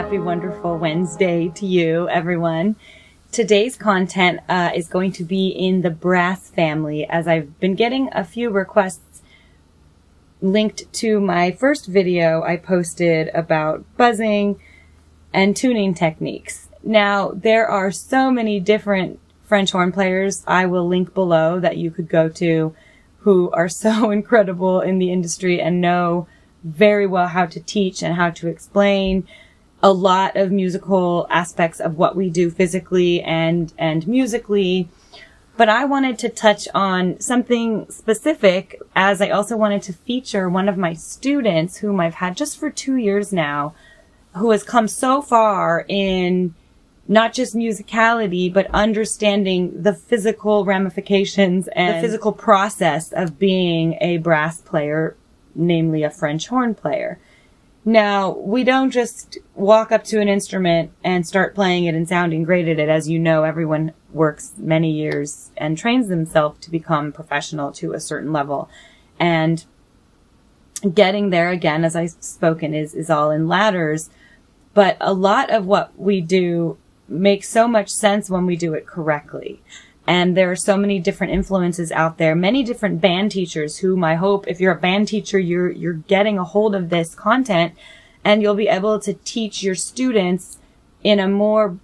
happy, wonderful Wednesday to you, everyone. Today's content uh, is going to be in the brass family, as I've been getting a few requests linked to my first video I posted about buzzing and tuning techniques. Now, there are so many different French horn players I will link below that you could go to who are so incredible in the industry and know very well how to teach and how to explain a lot of musical aspects of what we do physically and, and musically. But I wanted to touch on something specific as I also wanted to feature one of my students whom I've had just for two years now, who has come so far in not just musicality, but understanding the physical ramifications and the physical process of being a brass player, namely a French horn player. Now, we don't just walk up to an instrument and start playing it and sounding great at it. As you know, everyone works many years and trains themselves to become professional to a certain level. And getting there again, as I've spoken, is, is all in ladders. But a lot of what we do makes so much sense when we do it correctly. And there are so many different influences out there, many different band teachers who I hope if you're a band teacher, you're, you're getting a hold of this content and you'll be able to teach your students in a more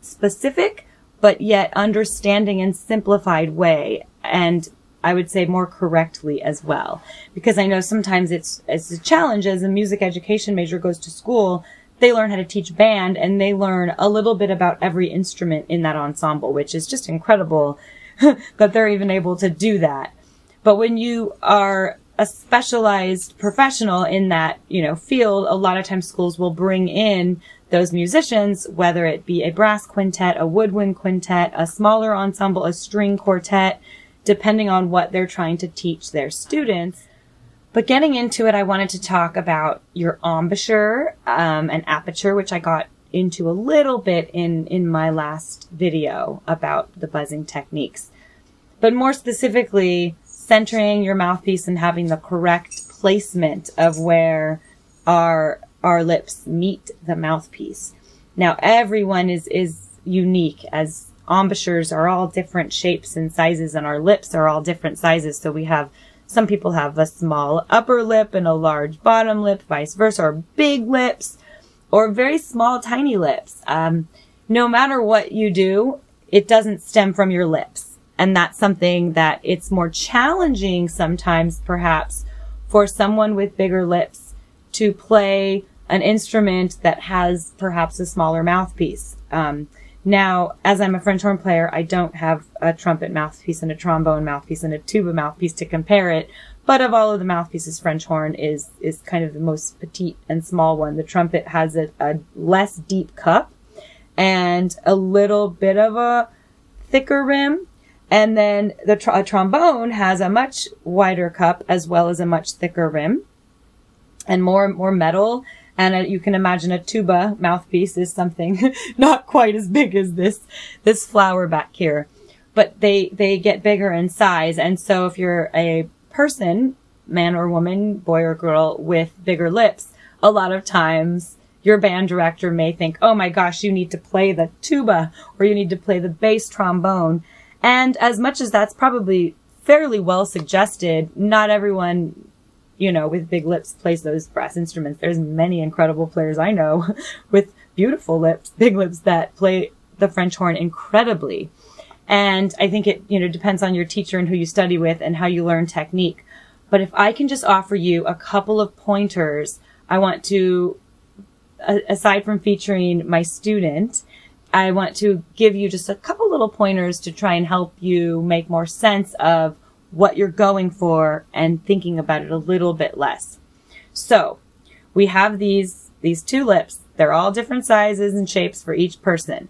specific, but yet understanding and simplified way. And I would say more correctly as well. Because I know sometimes it's, it's a challenge as a music education major goes to school they learn how to teach band and they learn a little bit about every instrument in that ensemble, which is just incredible that they're even able to do that. But when you are a specialized professional in that, you know, field, a lot of times schools will bring in those musicians, whether it be a brass quintet, a woodwind quintet, a smaller ensemble, a string quartet, depending on what they're trying to teach their students. But getting into it, I wanted to talk about your embouchure um, and aperture, which I got into a little bit in in my last video about the buzzing techniques. But more specifically, centering your mouthpiece and having the correct placement of where our our lips meet the mouthpiece. Now, everyone is is unique as embouchures are all different shapes and sizes, and our lips are all different sizes. So we have some people have a small upper lip and a large bottom lip, vice versa, or big lips, or very small, tiny lips. Um, no matter what you do, it doesn't stem from your lips. And that's something that it's more challenging sometimes, perhaps, for someone with bigger lips to play an instrument that has perhaps a smaller mouthpiece. Um, now, as I'm a French horn player, I don't have a trumpet mouthpiece and a trombone mouthpiece and a tuba mouthpiece to compare it. But of all of the mouthpieces, French horn is, is kind of the most petite and small one. The trumpet has a, a less deep cup and a little bit of a thicker rim. And then the tr- trombone has a much wider cup as well as a much thicker rim and more, more metal and a, you can imagine a tuba mouthpiece is something not quite as big as this, this flower back here. But they, they get bigger in size. And so if you're a person, man or woman, boy or girl with bigger lips, a lot of times your band director may think, oh my gosh, you need to play the tuba or you need to play the bass trombone. And as much as that's probably fairly well suggested, not everyone you know, with big lips plays those brass instruments. There's many incredible players I know with beautiful lips, big lips that play the French horn incredibly. And I think it, you know, depends on your teacher and who you study with and how you learn technique. But if I can just offer you a couple of pointers, I want to, aside from featuring my student, I want to give you just a couple little pointers to try and help you make more sense of what you're going for and thinking about it a little bit less. So we have these, these two lips. They're all different sizes and shapes for each person.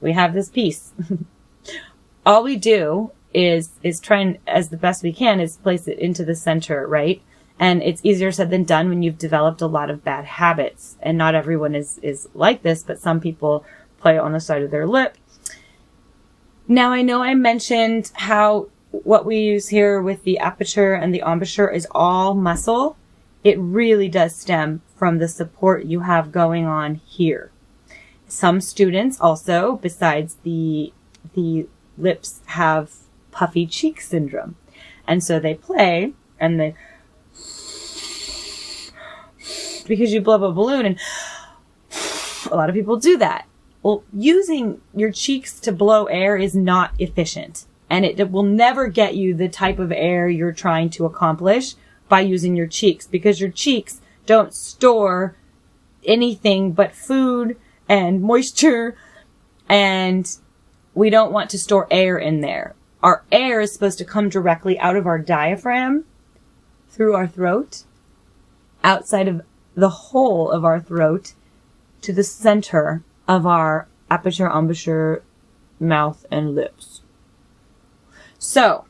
We have this piece. all we do is, is try and, as the best we can, is place it into the center, right? And it's easier said than done when you've developed a lot of bad habits. And not everyone is, is like this, but some people play on the side of their lip. Now I know I mentioned how what we use here with the aperture and the embouchure is all muscle. It really does stem from the support you have going on here. Some students also, besides the, the lips, have puffy cheek syndrome. And so they play and they, because you blow up a balloon and a lot of people do that. Well, using your cheeks to blow air is not efficient and it will never get you the type of air you're trying to accomplish by using your cheeks because your cheeks don't store anything but food and moisture and we don't want to store air in there. Our air is supposed to come directly out of our diaphragm through our throat, outside of the whole of our throat to the center of our aperture, embouchure, mouth, and lips. So,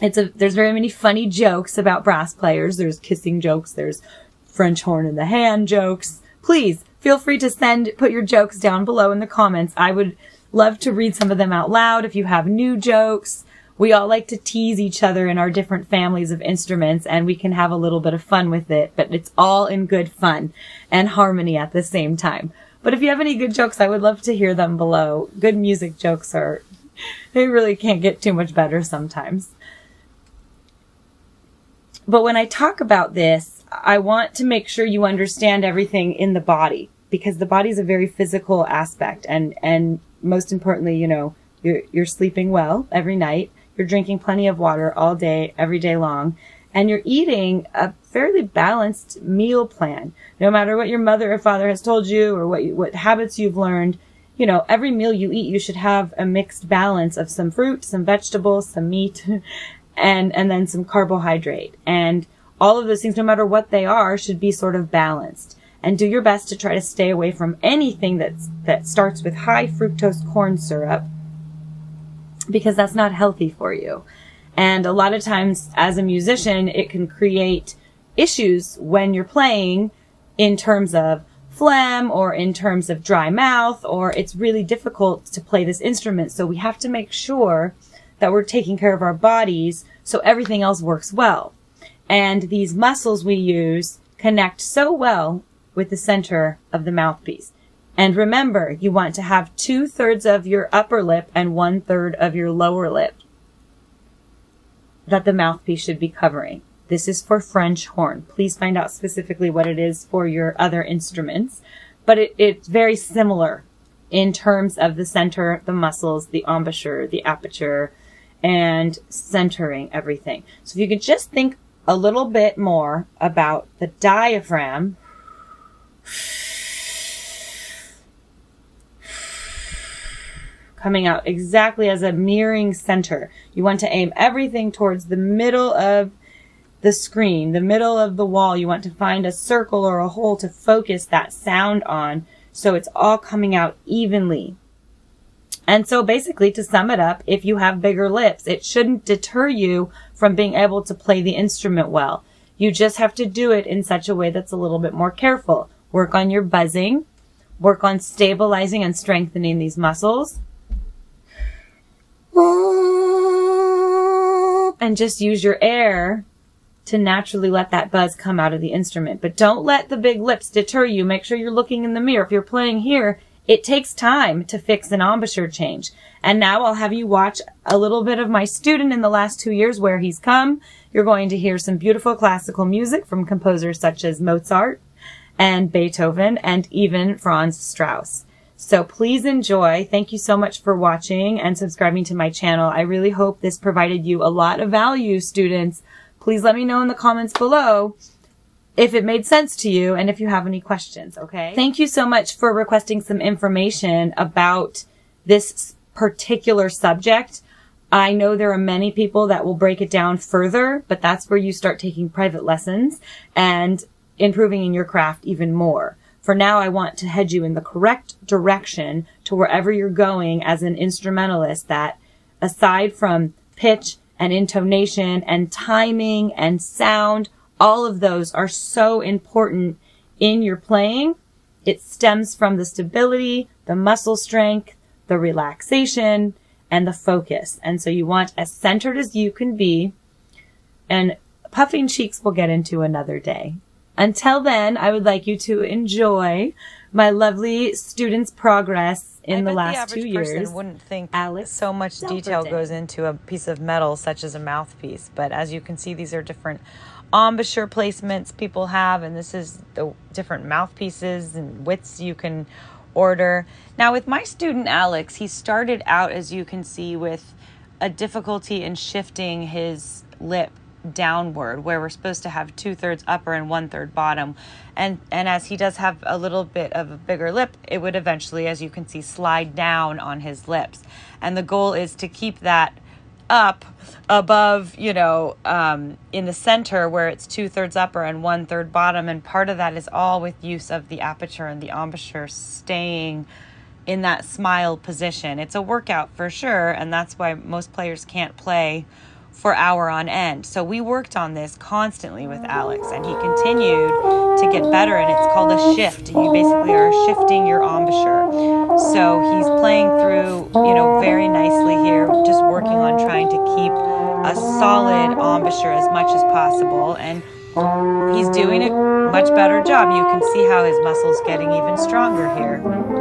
it's a, there's very many funny jokes about brass players. There's kissing jokes. There's French horn in the hand jokes. Please feel free to send, put your jokes down below in the comments. I would love to read some of them out loud. If you have new jokes, we all like to tease each other in our different families of instruments and we can have a little bit of fun with it, but it's all in good fun and harmony at the same time. But if you have any good jokes, I would love to hear them below. Good music jokes are, they really can't get too much better sometimes. But when I talk about this, I want to make sure you understand everything in the body because the body is a very physical aspect and, and most importantly, you know, you're, you're sleeping well every night. You're drinking plenty of water all day, every day long, and you're eating a fairly balanced meal plan. No matter what your mother or father has told you or what you, what habits you've learned, you know, every meal you eat, you should have a mixed balance of some fruit, some vegetables, some meat, and, and then some carbohydrate. And all of those things, no matter what they are, should be sort of balanced. And do your best to try to stay away from anything that's, that starts with high fructose corn syrup because that's not healthy for you. And a lot of times as a musician, it can create issues when you're playing in terms of phlegm or in terms of dry mouth, or it's really difficult to play this instrument. So we have to make sure that we're taking care of our bodies so everything else works well. And these muscles we use connect so well with the center of the mouthpiece. And remember, you want to have two thirds of your upper lip and one third of your lower lip that the mouthpiece should be covering. This is for French horn. Please find out specifically what it is for your other instruments, but it, it's very similar in terms of the center, the muscles, the embouchure, the aperture, and centering everything. So if you could just think a little bit more about the diaphragm, coming out exactly as a mirroring center. You want to aim everything towards the middle of the screen, the middle of the wall. You want to find a circle or a hole to focus that sound on so it's all coming out evenly. And so basically to sum it up, if you have bigger lips, it shouldn't deter you from being able to play the instrument well. You just have to do it in such a way that's a little bit more careful. Work on your buzzing, work on stabilizing and strengthening these muscles, and just use your air to naturally let that buzz come out of the instrument. But don't let the big lips deter you. Make sure you're looking in the mirror. If you're playing here, it takes time to fix an embouchure change. And now I'll have you watch a little bit of my student in the last two years where he's come. You're going to hear some beautiful classical music from composers such as Mozart and Beethoven and even Franz Strauss. So please enjoy. Thank you so much for watching and subscribing to my channel. I really hope this provided you a lot of value, students. Please let me know in the comments below if it made sense to you and if you have any questions, okay? Thank you so much for requesting some information about this particular subject. I know there are many people that will break it down further, but that's where you start taking private lessons and improving in your craft even more. For now, I want to head you in the correct direction to wherever you're going as an instrumentalist that aside from pitch and intonation and timing and sound, all of those are so important in your playing. It stems from the stability, the muscle strength, the relaxation, and the focus. And so you want as centered as you can be. And puffing cheeks we'll get into another day. Until then, I would like you to enjoy my lovely students' progress in the last the two years. person wouldn't think Alex so much detail goes into a piece of metal such as a mouthpiece. But as you can see, these are different embouchure placements people have, and this is the different mouthpieces and widths you can order. Now, with my student Alex, he started out, as you can see, with a difficulty in shifting his lip downward where we're supposed to have two thirds upper and one third bottom. And and as he does have a little bit of a bigger lip it would eventually as you can see slide down on his lips. And the goal is to keep that up above you know um, in the center where it's two thirds upper and one third bottom. And part of that is all with use of the aperture and the embouchure staying in that smile position. It's a workout for sure and that's why most players can't play for hour on end. So we worked on this constantly with Alex and he continued to get better and it's called a shift. You basically are shifting your embouchure. So he's playing through, you know, very nicely here, just working on trying to keep a solid embouchure as much as possible and he's doing a much better job. You can see how his muscles getting even stronger here.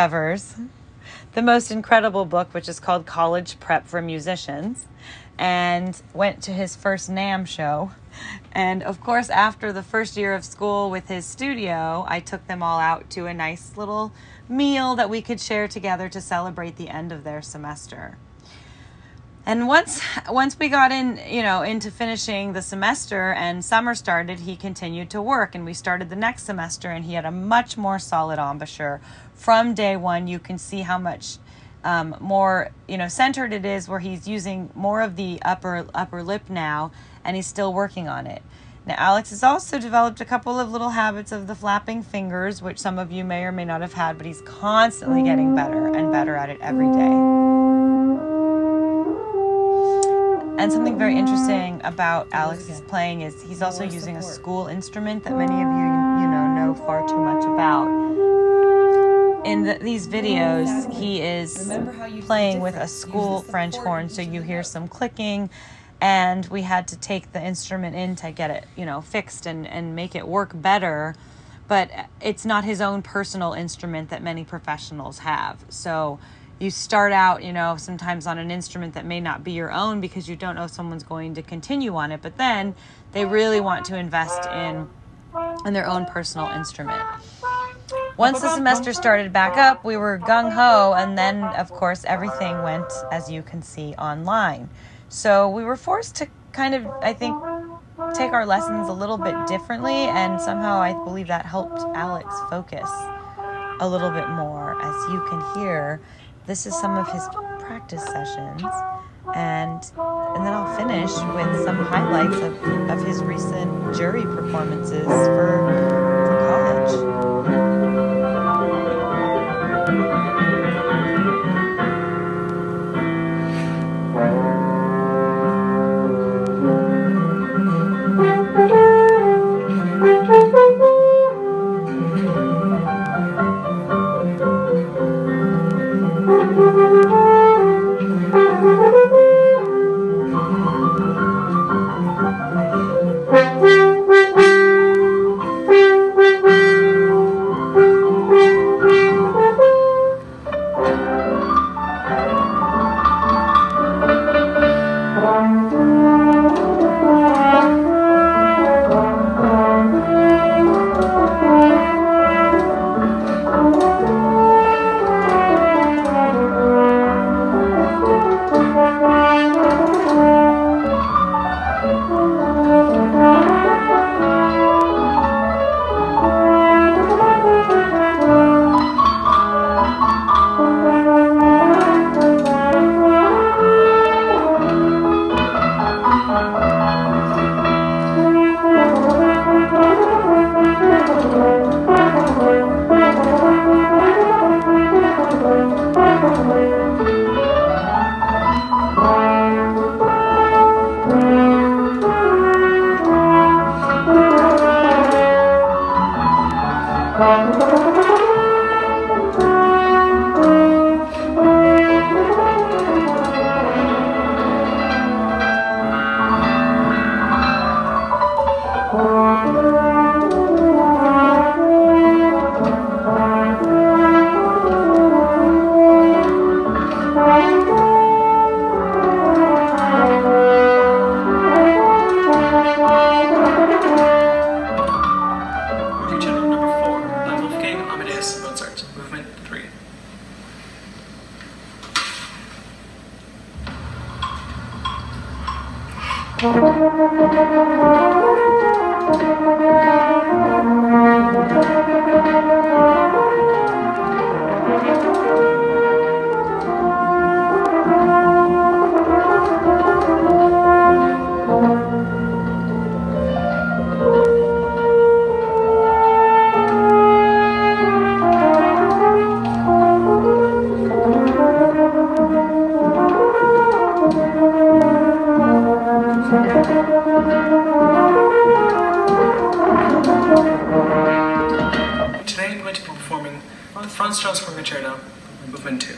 Discovers the most incredible book, which is called College Prep for Musicians, and went to his first NAMM show. And of course, after the first year of school with his studio, I took them all out to a nice little meal that we could share together to celebrate the end of their semester. And once once we got in, you know, into finishing the semester and summer started, he continued to work and we started the next semester and he had a much more solid embouchure. From day one, you can see how much um, more, you know, centered it is where he's using more of the upper upper lip now and he's still working on it. Now, Alex has also developed a couple of little habits of the flapping fingers, which some of you may or may not have had, but he's constantly getting better and better at it every day. And something very interesting about Alex's playing is he's also using a school instrument that many of you you know know far too much about. In the, these videos, he is playing with a school French horn, so you hear some clicking, and we had to take the instrument in to get it, you know, fixed and, and make it work better. But it's not his own personal instrument that many professionals have. So you start out, you know, sometimes on an instrument that may not be your own because you don't know if someone's going to continue on it, but then they really want to invest in in their own personal instrument. Once the semester started back up, we were gung ho, and then, of course, everything went, as you can see, online. So we were forced to kind of, I think, take our lessons a little bit differently, and somehow I believe that helped Alex focus a little bit more. As you can hear, this is some of his practice sessions, and and then I'll finish with some highlights of, of his recent jury performances for, for college. Movement three. Today I'm going to be performing the Franz Strauss Concerto, movement two.